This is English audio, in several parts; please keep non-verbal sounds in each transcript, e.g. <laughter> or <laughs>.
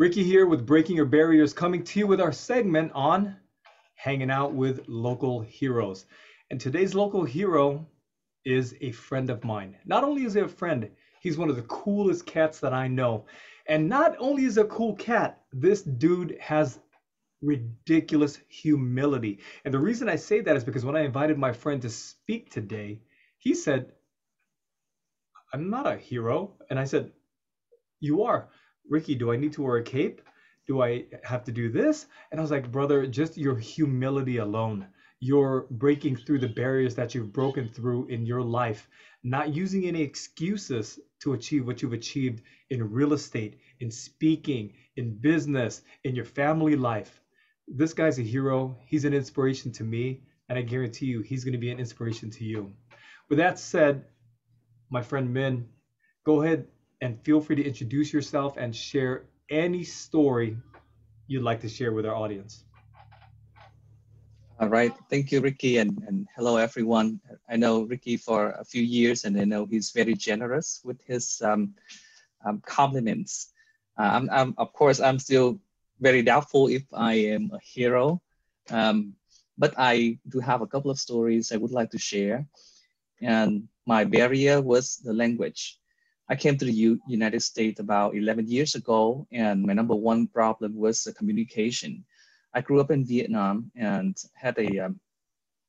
Ricky here with Breaking Your Barriers, coming to you with our segment on hanging out with local heroes. And today's local hero is a friend of mine. Not only is he a friend, he's one of the coolest cats that I know. And not only is a cool cat, this dude has ridiculous humility. And the reason I say that is because when I invited my friend to speak today, he said, I'm not a hero. And I said, You are. Ricky, do I need to wear a cape? Do I have to do this? And I was like, brother, just your humility alone, you're breaking through the barriers that you've broken through in your life, not using any excuses to achieve what you've achieved in real estate, in speaking, in business, in your family life. This guy's a hero. He's an inspiration to me, and I guarantee you he's going to be an inspiration to you. With that said, my friend Minh, go ahead and feel free to introduce yourself and share any story you'd like to share with our audience. All right. Thank you, Ricky, and, and hello, everyone. I know Ricky for a few years, and I know he's very generous with his um, um, compliments. Uh, I'm, I'm, of course, I'm still very doubtful if I am a hero, um, but I do have a couple of stories I would like to share. And my barrier was the language. I came to the U United States about 11 years ago, and my number one problem was the communication. I grew up in Vietnam and had a um,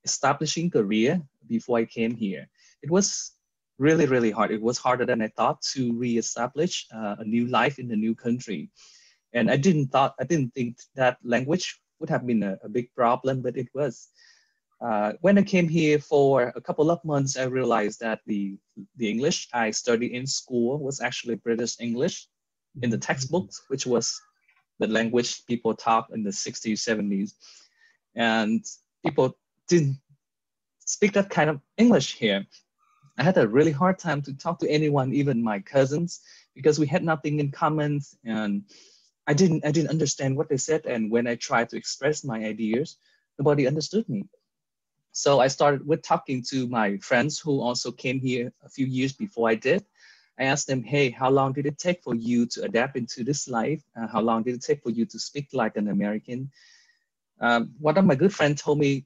establishing career before I came here. It was really, really hard. It was harder than I thought to reestablish uh, a new life in a new country. And I didn't thought I didn't think that language would have been a, a big problem, but it was. Uh, when I came here for a couple of months, I realized that the, the English I studied in school was actually British English in the textbooks, which was the language people talk in the 60s, 70s. And people didn't speak that kind of English here. I had a really hard time to talk to anyone, even my cousins, because we had nothing in common and I didn't I didn't understand what they said. And when I tried to express my ideas, nobody understood me. So I started with talking to my friends who also came here a few years before I did. I asked them, hey, how long did it take for you to adapt into this life? Uh, how long did it take for you to speak like an American? Um, one of my good friends told me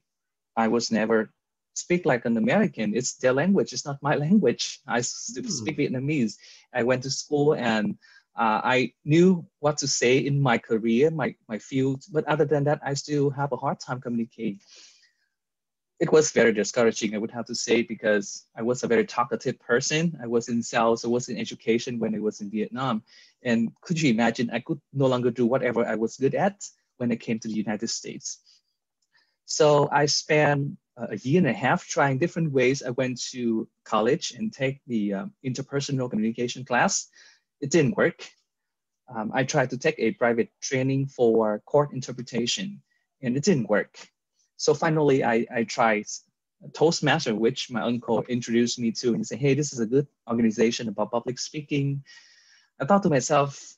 I was never speak like an American. It's their language. It's not my <laughs> language. I mm. speak Vietnamese. I went to school and uh, I knew what to say in my career, my, my field. But other than that, I still have a hard time communicating it was very discouraging, I would have to say, because I was a very talkative person. I was in sales, I was in education when I was in Vietnam. And could you imagine, I could no longer do whatever I was good at when I came to the United States. So I spent a year and a half trying different ways. I went to college and take the um, interpersonal communication class. It didn't work. Um, I tried to take a private training for court interpretation and it didn't work. So finally, I, I tried Toastmaster, which my uncle introduced me to, and he said, hey, this is a good organization about public speaking. I thought to myself,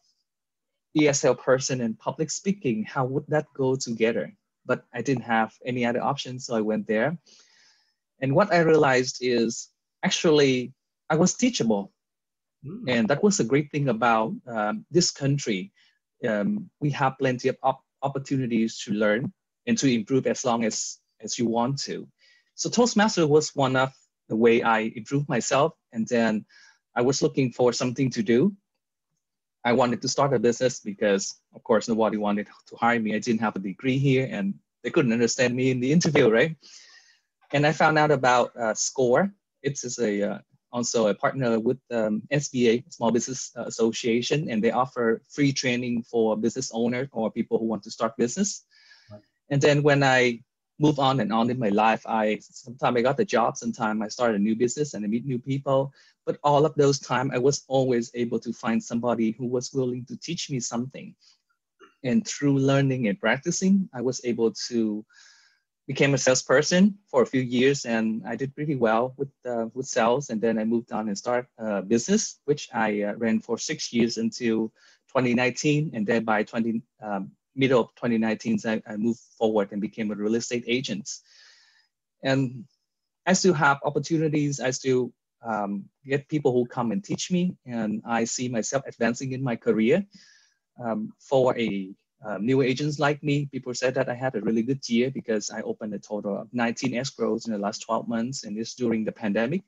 ESL person and public speaking, how would that go together? But I didn't have any other options, so I went there. And what I realized is actually I was teachable. Mm. And that was a great thing about um, this country. Um, we have plenty of op opportunities to learn and to improve as long as, as you want to. So Toastmaster was one of the way I improved myself. And then I was looking for something to do. I wanted to start a business because, of course, nobody wanted to hire me. I didn't have a degree here and they couldn't understand me in the interview, right? And I found out about uh, SCORE. It's a, uh, also a partner with um, SBA, Small Business Association, and they offer free training for business owners or people who want to start business. And then when I move on and on in my life, I sometimes I got the job, sometimes I started a new business and I meet new people. But all of those time, I was always able to find somebody who was willing to teach me something. And through learning and practicing, I was able to became a salesperson for a few years and I did pretty well with uh, with sales and then I moved on and started a business which I uh, ran for six years until 2019 and then by 20 um, middle of 2019, I, I moved forward and became a real estate agent. And I still have opportunities. I still um, get people who come and teach me, and I see myself advancing in my career. um, for a um, new agents like me, people said that I had a really good year because I opened a total of 19 escrows in the last 12 months, and this during the pandemic.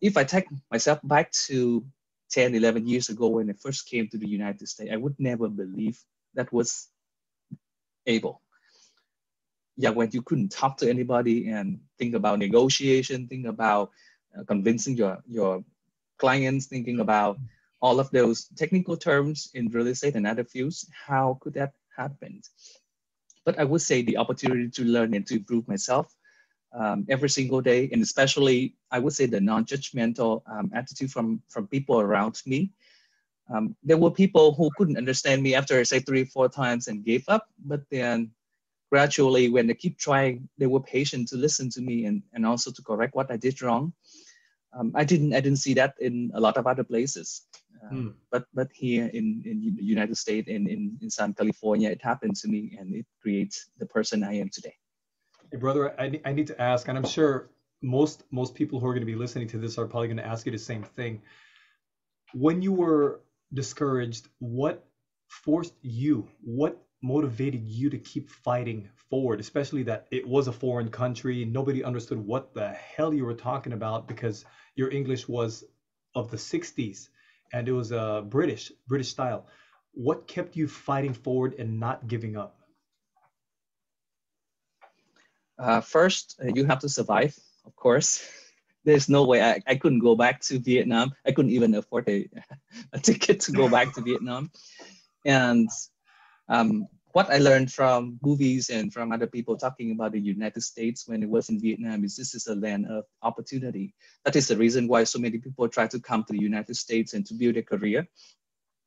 If I take myself back to 10, 11 years ago when I first came to the United States, I would never believe that was able. Yeah, when you couldn't talk to anybody and think about negotiation, think about uh, convincing your, your clients, thinking about all of those technical terms in real estate and other fields, how could that happen? But I would say the opportunity to learn and to improve myself um, every single day, and especially I would say the non-judgmental um, attitude from from people around me. Um, there were people who couldn't understand me after I say three, four times and gave up. But then gradually, when they keep trying, they were patient to listen to me and, and also to correct what I did wrong. Um, I didn't I didn't see that in a lot of other places. Um, mm. But but here in, in the United States and in, in Southern California, it happened to me and it creates the person I am today. Hey, brother, I, I need to ask, and I'm sure most most people who are going to be listening to this are probably going to ask you the same thing. When you were discouraged, what forced you? What motivated you to keep fighting forward, especially that it was a foreign country, nobody understood what the hell you were talking about because your English was of the 60s and it was a uh, British British style. What kept you fighting forward and not giving up? Uh, first, you have to survive, of course. There's no way I, I couldn't go back to Vietnam. I couldn't even afford a, <laughs> a ticket to go back to Vietnam. And um, what I learned from movies and from other people talking about the United States when it was in Vietnam is this is a land of opportunity. That is the reason why so many people try to come to the United States and to build a career.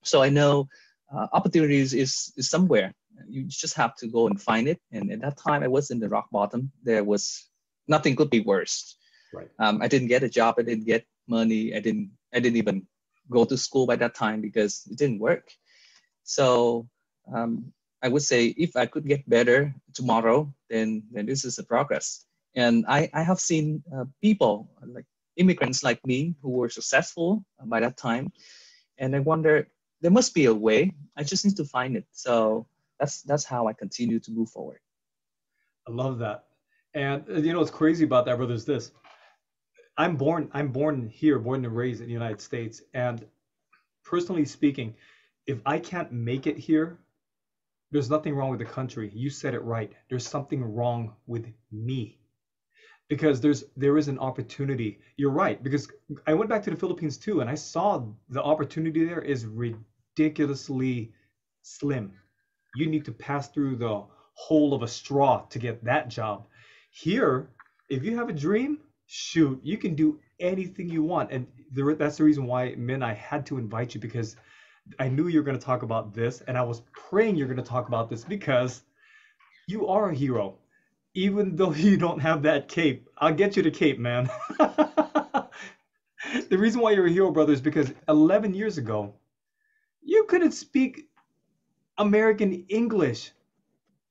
So I know uh, opportunities is, is somewhere you just have to go and find it. And at that time, I was in the rock bottom. There was nothing could be worse. Right. Um, I didn't get a job. I didn't get money. I didn't. I didn't even go to school by that time because it didn't work. So um, I would say if I could get better tomorrow, then then this is a progress. And I I have seen uh, people like immigrants like me who were successful by that time, and I wonder there must be a way. I just need to find it. So that's that's how I continue to move forward. I love that. And uh, you know what's crazy about that, brother, is this. I'm born, I'm born here, born and raised in the United States. And personally speaking, if I can't make it here, there's nothing wrong with the country. You said it right. There's something wrong with me. Because there's there is an opportunity. You're right. Because I went back to the Philippines too, and I saw the opportunity there is ridiculously slim you need to pass through the hole of a straw to get that job. Here, if you have a dream, shoot, you can do anything you want. And the, that's the reason why, Minh, I had to invite you because I knew you were going to talk about this, and I was praying you're going to talk about this because you are a hero. Even though <laughs> you don't have that cape, I'll get you the cape, man. <laughs> the reason why you're a hero, brother, is because 11 years ago, you couldn't speak American English.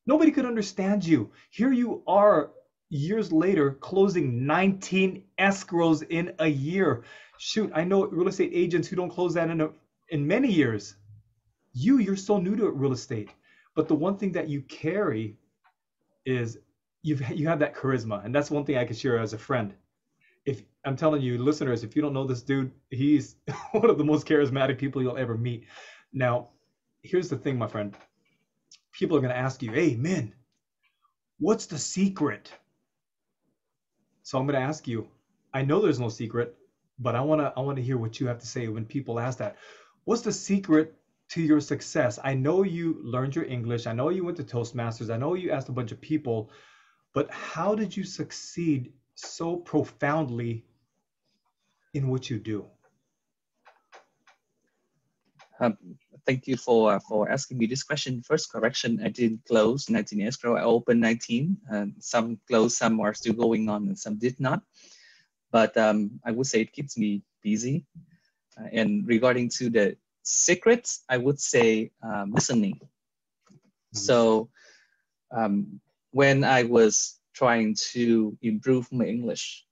Nobody could understand you. Here you are years later closing 19 escrows in a year. Shoot, I know real estate agents who don't close that in a, in many years. You, you're so new to real estate. But the one thing that you carry is you've you have that charisma, and that's one thing I can share as a friend. If I'm telling you, listeners, if you don't know this dude, he's <laughs> one of the most charismatic people you'll ever meet. Now, here's the thing, my friend. People are going to ask you, hey, Minh, what's the secret? So I'm going to ask you, I know there's no secret, but I want to I want to hear what you have to say when people ask that. What's the secret to your success? I know you learned your English. I know you went to Toastmasters. I know you asked a bunch of people, but how did you succeed so profoundly in what you do? Um, thank you for for asking me this question. First correction, I didn't close 19 escrow. I opened 19. and some closed, some are still going on, and some did not. But um, I would say it keeps me busy. Uh, and regarding to the secrets, I would say um, listening. Mm-hmm. So um, when I was trying to improve my English,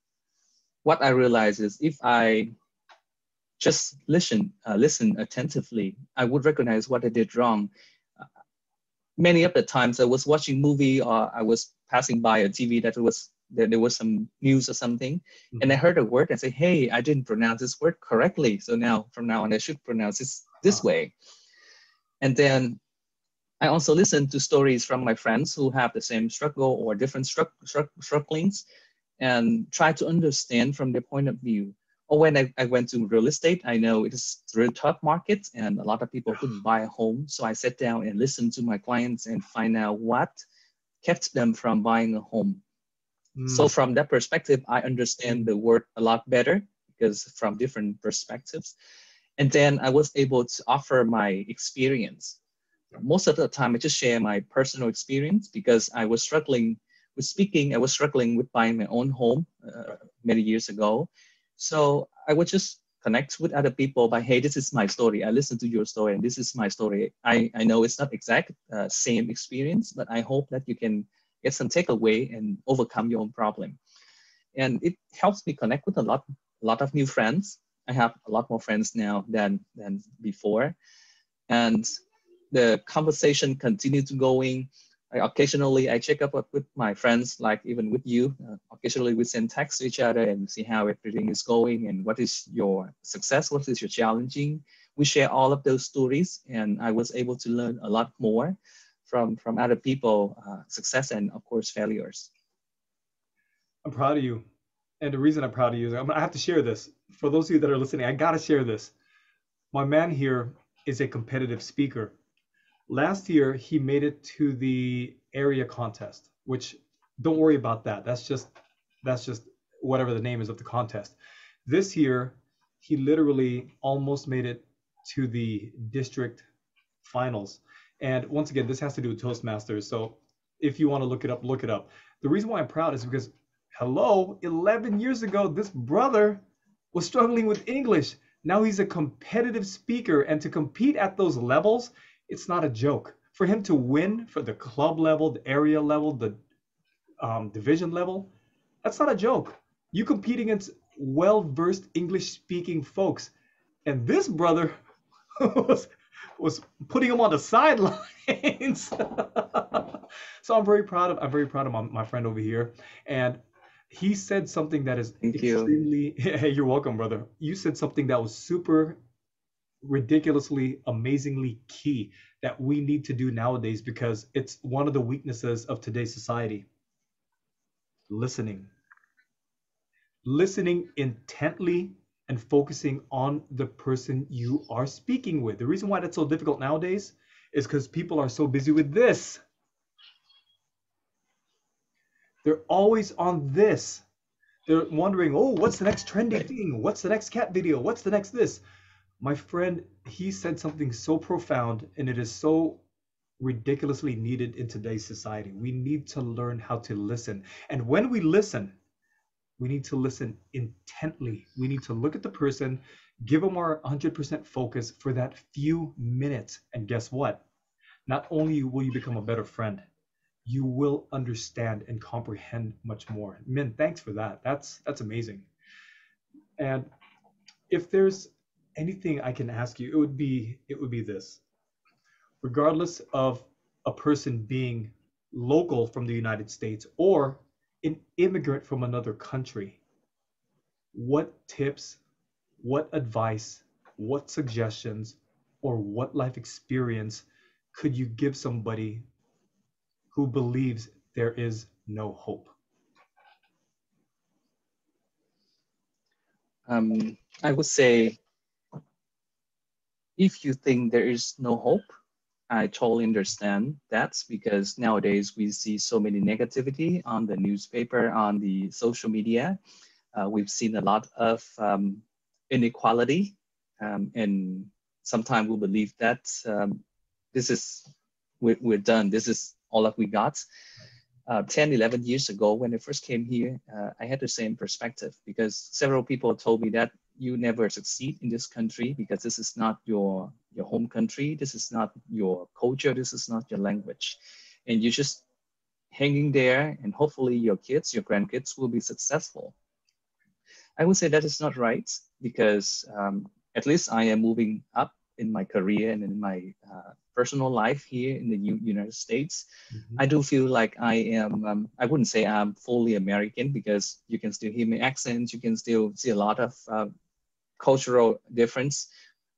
what I realized is if I just listen, uh, listen attentively, I would recognize what I did wrong. Uh, many of the times I was watching movie or I was passing by a TV that was that there was some news or something, mm-hmm. and I heard a word and say, "Hey, I didn't pronounce this word correctly, so now from now on I should pronounce this this uh-huh. way." And then I also listen to stories from my friends who have the same struggle or different strugg- strugg- strugglings, and try to understand from their point of view or when I, I went to real estate, I know it is a really tough market and a lot of people couldn't buy a home. So I sat down and listened to my clients and find out what kept them from buying a home. Mm. So from that perspective, I understand the word a lot better because from different perspectives. And then I was able to offer my experience. Most of the time, I just share my personal experience because I was struggling with speaking. I was struggling with buying my own home uh, many years ago so I would just connect with other people by, hey, this is my story. I listen to your story and this is my story. I, I know it's not exact uh, same experience, but I hope that you can get some takeaway and overcome your own problem. And it helps me connect with a lot, a lot of new friends. I have a lot more friends now than, than before. And the conversation continued to going I, occasionally I check up with my friends, like even with you. Uh, occasionally we send texts to each other and see how everything is going and what is your success, what is your challenging. We share all of those stories, and I was able to learn a lot more from from other people, uh, success and of course failures. I'm proud of you, and the reason I'm proud of you is I'm, I have to share this for those of you that are listening. I gotta share this. My man here is a competitive speaker Last year, he made it to the area contest, which don't worry about that. That's just that's just whatever the name is of the contest. This year, he literally almost made it to the district finals. And once again, this has to do with Toastmasters. So if you want to look it up, look it up. The reason why I'm proud is because, hello, 11 years ago, this brother was struggling with English. Now he's a competitive speaker, and to compete at those levels, it's not a joke. For him to win for the club level, the area level, the um, division level, that's not a joke. You compete against well-versed English-speaking folks, and this brother <laughs> was was putting him on the sidelines. <laughs> so I'm very proud of I'm very proud of my, my friend over here, and he said something that is Thank extremely. You. <laughs> Hey, you're welcome, brother. You said something that was super ridiculously, amazingly key that we need to do nowadays because it's one of the weaknesses of today's society. Listening. Listening intently and focusing on the person you are speaking with. The reason why that's so difficult nowadays is because people are so busy with this. They're always on this. They're wondering, oh, what's the next trendy thing? What's the next cat video? What's the next this? My friend, he said something so profound and it is so ridiculously needed in today's society. We need to learn how to listen. And when we listen, we need to listen intently. We need to look at the person, give them our 100% focus for that few minutes. And guess what? Not only will you become a better friend, you will understand and comprehend much more. Minh, thanks for that. That's that's amazing. And if there's anything I can ask you, it would be it would be this. Regardless of a person being local from the United States or an immigrant from another country, what tips, what advice, what suggestions, or what life experience could you give somebody who believes there is no hope? Um, I would say if you think there is no hope, I totally understand that because nowadays we see so many negativity on the newspaper, on the social media. Uh, we've seen a lot of um, inequality, um, and sometimes we believe that um, this is we're, we're, done. This is all that we got. Uh, 10, 11 years ago, when I first came here, uh, I had the same perspective because several people told me that you never succeed in this country because this is not your your home country. This is not your culture. This is not your language. And you're just hanging there and hopefully your kids your grandkids will be successful. I would say that is not right because um, at least I am moving up in my career and in my uh, personal life here in the U- United States. Mm-hmm. I do feel like I am, um, I wouldn't say I'm fully American because you can still hear my accents, you can still see a lot of uh, cultural difference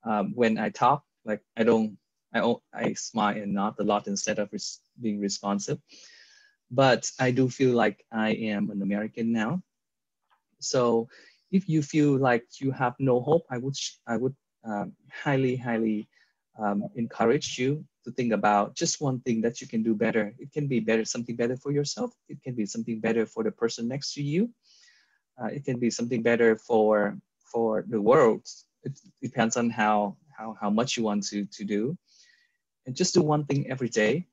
um, when I talk. Like I don't, I, I smile and nod a lot instead of res- being responsive. But I do feel like I am an American now. So if you feel like you have no hope, I would I would um, highly highly um, encourage you to think about just one thing that you can do better. It can be better something better for yourself. It can be something better for the person next to you. Uh, it can be something better for for the world. It depends on how how how much you want to to do, and just do one thing every day,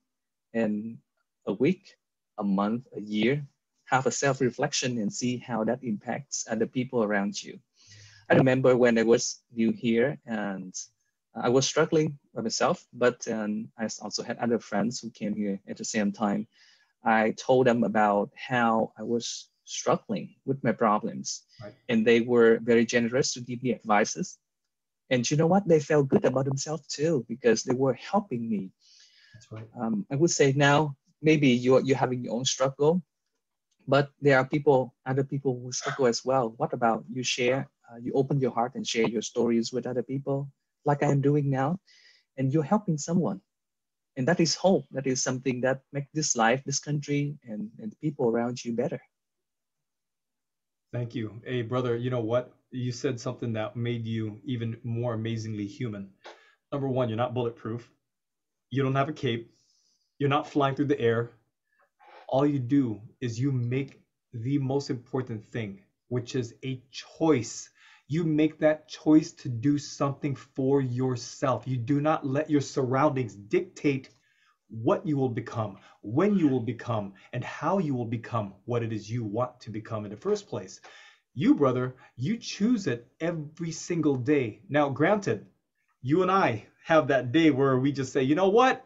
and a week, a month, a year, have a self-reflection and see how that impacts other people around you. I remember when I was new here and I was struggling by myself, but um, I also had other friends who came here at the same time. I told them about how I was struggling with my problems, right. and they were very generous to give me advices. And you know what? They felt good about themselves too because they were helping me. That's right. Um, I would say now maybe you're you're having your own struggle, but there are people, other people who struggle as well. What about you share, uh, you open your heart and share your stories with other people, like I am doing now, and you're helping someone. And that is hope. That is something that makes this life, this country, and, and people around you better. Thank you. Hey, brother, you know what? You said something that made you even more amazingly human. Number one, you're not bulletproof. You don't have a cape. You're not flying through the air all you do is you make the most important thing, which is a choice. You make that choice to do something for yourself. You do not let your surroundings dictate what you will become, when you will become, and how you will become what it is you want to become in the first place. You, brother, you choose it every single day. Now, granted, you and I have that day where we just say, you know what?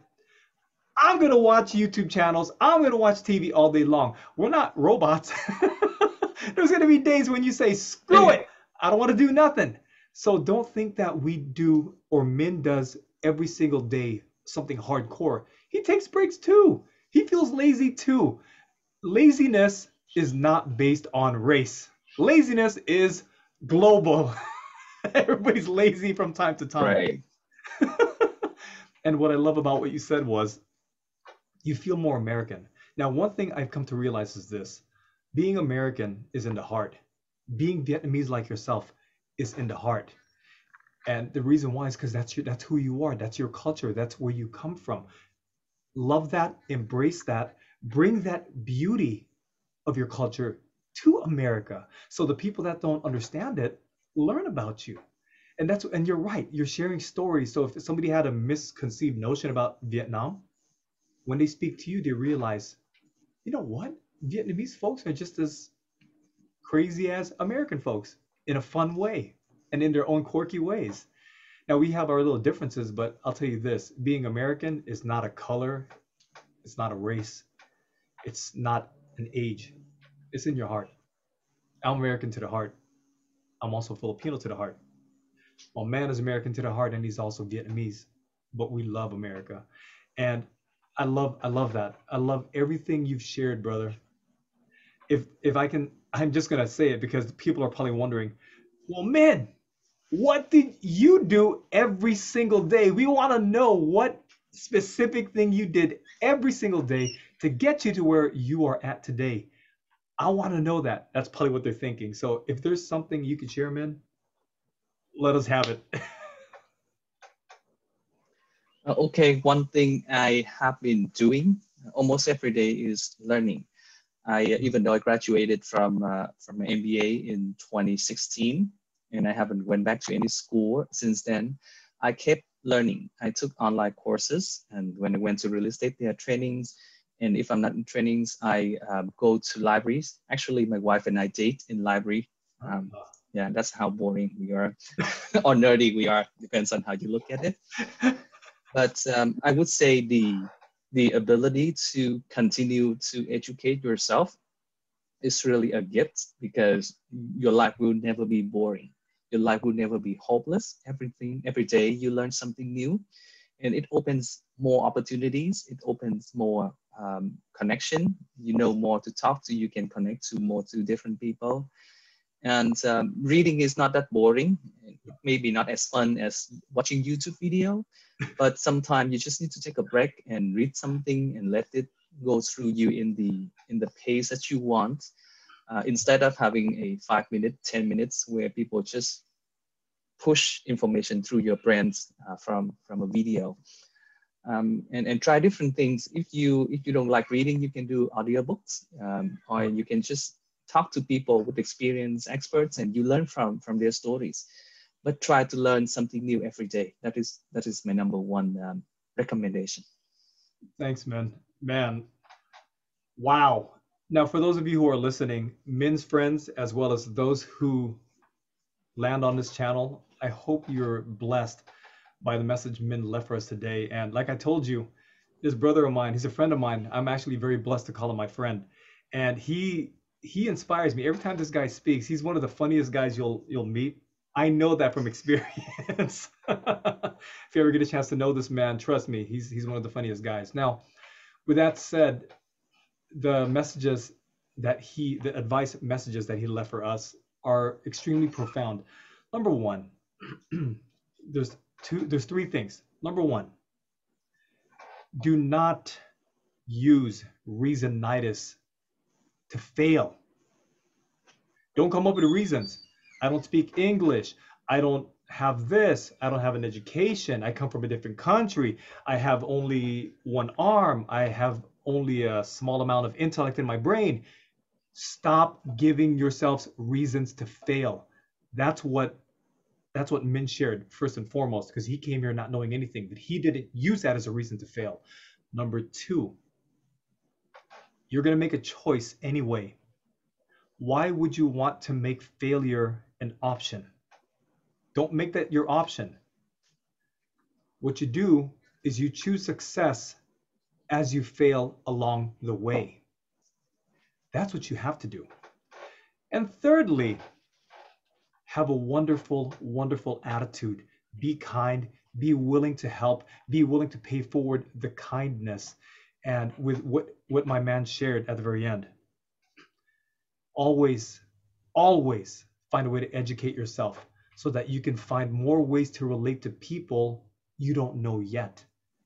I'm going to watch YouTube channels. I'm going to watch TV all day long. We're not robots. <laughs> There's going to be days when you say, screw it. I don't want to do nothing. So don't think that we do or Minh does every single day something hardcore. He takes breaks too. He feels lazy too. Laziness is not based on race. Laziness is global. <laughs> Everybody's lazy from time to time. Right. <laughs> and what I love about what you said was you feel more American. Now, one thing I've come to realize is this being American is in the heart, being Vietnamese like yourself is in the heart. And the reason why is because that's your that's who you are, that's your culture, that's where you come from. Love that, embrace that, bring that beauty of your culture to America. So the people that don't understand it learn about you. And that's and you're right, you're sharing stories. So if somebody had a misconceived notion about Vietnam, when they speak to you, they realize, you know what? Vietnamese folks are just as crazy as American folks in a fun way and in their own quirky ways. Now we have our little differences, but I'll tell you this being American is not a color, it's not a race, it's not an age, it's in your heart. I'm American to the heart. I'm also Filipino to the heart. My man is American to the heart and he's also Vietnamese, but we love America. And I love I love that. I love everything you've shared, brother. If if I can I'm just gonna say it because people are probably wondering, well man, what did you do every single day? We want to know what specific thing you did every single day to get you to where you are at today. I want to know that. That's probably what they're thinking. So if there's something you could share, man, let us have it. <laughs> Uh, okay, one thing I have been doing almost every day is learning. I even though I graduated from uh, from MBA in 2016, and I haven't went back to any school since then. I kept learning. I took online courses, and when I went to real estate, there are trainings. And if I'm not in trainings, I um, go to libraries. Actually, my wife and I date in library. Um, yeah, that's how boring we are, <laughs> or nerdy we are. Depends on how you look at it. But um, I would say the the ability to continue to educate yourself is really a gift because your life will never be boring. Your life will never be hopeless. Everything, every day you learn something new and it opens more opportunities. It opens more um, connection. You know more to talk to, you can connect to more to different people. And um, reading is not that boring. Maybe not as fun as watching YouTube video, but sometimes you just need to take a break and read something and let it go through you in the in the pace that you want uh, instead of having a five minute, 10 minutes where people just push information through your brains uh, from, from a video. Um, and, and try different things. If you, if you don't like reading, you can do audiobooks um, or you can just talk to people with experience, experts, and you learn from, from their stories. But try to learn something new every day. That is, that is my number one um, recommendation. Thanks, man. Man, wow. Now, for those of you who are listening, Minh's friends, as well as those who land on this channel, I hope you're blessed by the message Minh left for us today. And like I told you, this brother of mine, he's a friend of mine. I'm actually very blessed to call him my friend. And he he inspires me every time this guy speaks. He's one of the funniest guys you'll you'll meet. I know that from <laughs> experience. if you ever get a chance to know this man, trust me, he's he's one of the funniest guys. Now, with that said, the messages that he, the advice messages that he left for us are extremely profound. Number one, <clears throat> there's two, there's three things. Number one, do not use reasonitis to fail. Don't come up with reasons. I don't speak English. I don't have this. I don't have an education. I come from a different country. I have only one arm. I have only a small amount of intellect in my brain. Stop giving yourselves reasons to fail. That's what that's what Minh shared first and foremost, because he came here not knowing anything, but he didn't use that as a reason to fail. Number two, you're going to make a choice anyway. Why would you want to make failure an option? Don't make that your option. What you do is you choose success as you fail along the way. That's what you have to do. And thirdly, have a wonderful, wonderful attitude. Be kind, be willing to help, be willing to pay forward the kindness. And with what, what my man shared at the very end, always, always find a way to educate yourself so that you can find more ways to relate to people you don't know yet.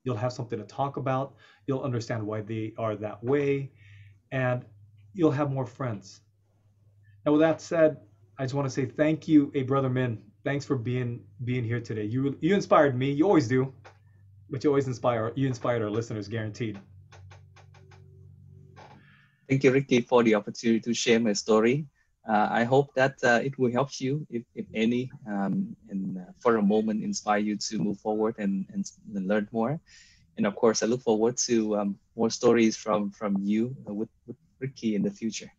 You'll have something to talk about. You'll understand why they are that way, and you'll have more friends. Now, with that said, I just want to say thank you, a brother Minh. Thanks for being being here today. You you inspired me. You always do, but you always inspire. You inspired our listeners, guaranteed. Thank you, Ricky, for the opportunity to share my story. Uh, I hope that uh, it will help you, if, if any, um, and uh, for a moment inspire you to move forward and, and, learn more. And of course, I look forward to um, more stories from, from you with, with Ricky in the future.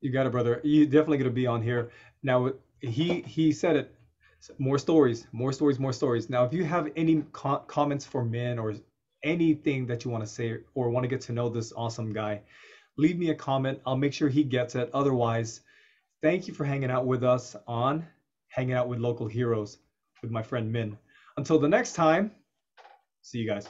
You got it, brother. You definitely going to be on here. Now, he he said it. More stories, more stories, more stories. Now, if you have any co comments for Minh or anything that you want to say or want to get to know this awesome guy, leave me a comment. I'll make sure he gets it. Otherwise, thank you for hanging out with us on Hanging Out with Local Heroes with my friend Minh. Until the next time, see you guys.